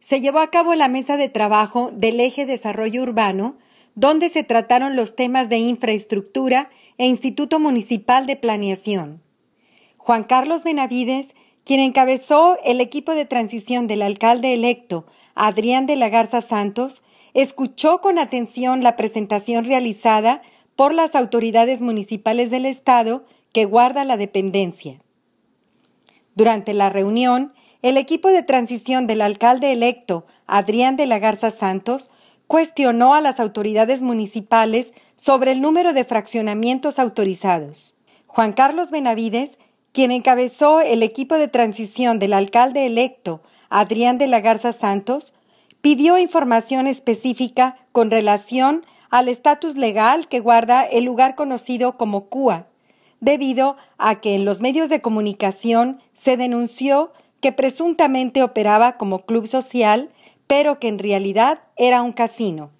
Se llevó a cabo la mesa de trabajo del eje Desarrollo Urbano, donde se trataron los temas de infraestructura e Instituto Municipal de Planeación. Juan Carlos Benavides, quien encabezó el equipo de transición del alcalde electo, Adrián de la Garza Santos, escuchó con atención la presentación realizada por las autoridades municipales del Estado que guarda la dependencia. Durante la reunión, el equipo de transición del alcalde electo, Adrián de la Garza Santos, cuestionó a las autoridades municipales sobre el número de fraccionamientos autorizados. Juan Carlos Benavides, quien encabezó el equipo de transición del alcalde electo, Adrián de la Garza Santos, pidió información específica con relación al estatus legal que guarda el lugar conocido como CUA, debido a que en los medios de comunicación se denunció que presuntamente operaba como club social, pero que en realidad era un casino.